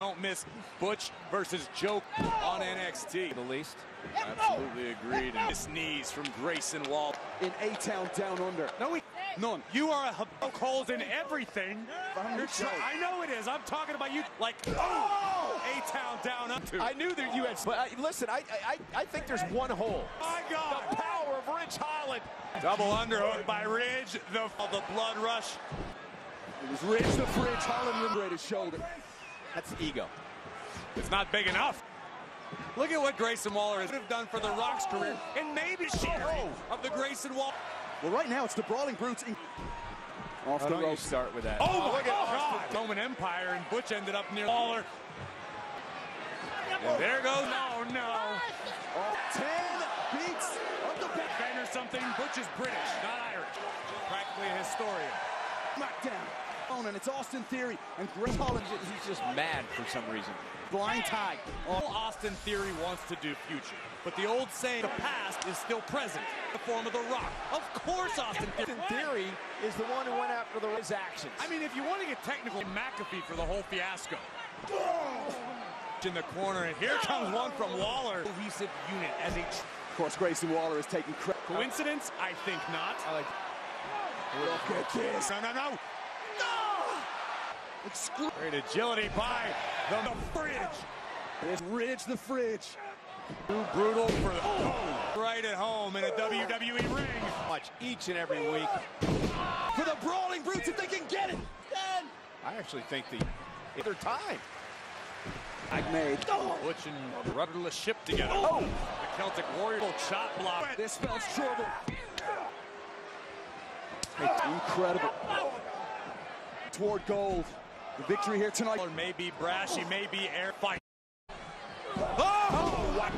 Don't miss Butch versus Joe on NXT. the least. Absolutely agreed. And his knees from Grayson Wall. in A-Town Down Under. No, we, None. you are a poke holes in everything. I'm You're Joe. try- I know it is. I'm talking about you like, oh, oh! A-Town down under. I knew that you had. But uh, I, listen, I, I I think there's one hole. My God. The power of Ridge Holland. Double underhook by Ridge. The, the blood rush. It was Ridge the Fridge, Holland Rimbraid his shoulder. That's ego. It's not big enough. Look at what Grayson Waller has done for the Rock's career, and maybe sharing oh. of the Grayson Waller. Well, right now it's the Brawling Brutes in... Off Why the don't you start with that? Oh, oh my look God! Roman Empire, and Butch ended up near Waller. And there goes. No, no. Oh, 10 beats of the back. or something. Butch is British, not Irish. Practically a historian. Smackdown. Oh, and it's Austin Theory and Greg Holland. He's just mad for some reason. Blind tag. All Austin Theory wants to do future. But the old saying, the past is still present. The form of the rock. Of course, Austin Theory. In theory, is the one who went after the his actions. I mean, if you want to get technical, McAfee for the whole fiasco. Oh! In the corner, and here comes one from Waller. Cohesive unit as a Of course, Grayson Waller is taking credit. coincidence. I think not. I like. Look at this. No, no, no. Exclu- Great agility by the fridge. There's Ridge the Fridge. Too brutal for the oh. right at home in a WWE ring. Watch each and every week. For the Brawling Brutes if they can get it. Then. I actually think the their time. Tag made. Oh. Butch and rudderless ship together. Oh. The Celtic Warrior chop block. This spells trouble. Incredible. Toward gold. The victory here tonight. Waller may be brash, he may be air fight. Oh! Oh,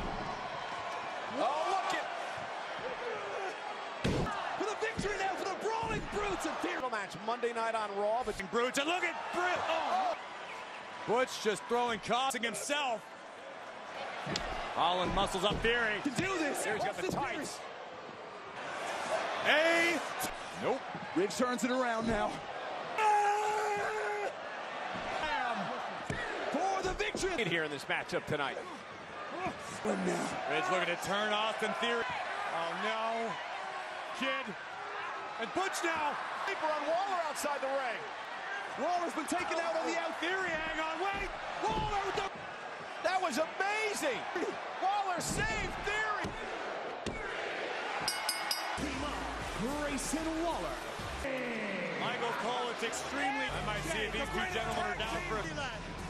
oh look at For the victory now for the Brawling Brutes and Theory. the match Monday night on Raw. But Brutes, and look at Brit. Oh. Butch just throwing costing himself. Holland muscles up Theory. Can do this. Theory's got the tights. A. Nope. Theory. Ridge turns it around now. For the victory. here in this matchup tonight. And now. Ridge looking to turn off Austin Theory. Oh no. Kid. And Butch now. Paper on Waller outside the ring. Waller's been taken out on the out. Theory, hang on, wait. Waller with the That was amazing. Waller saved Theory. Grayson Waller. Michael Cole, it's extremely. I might see if these two gentlemen are down for a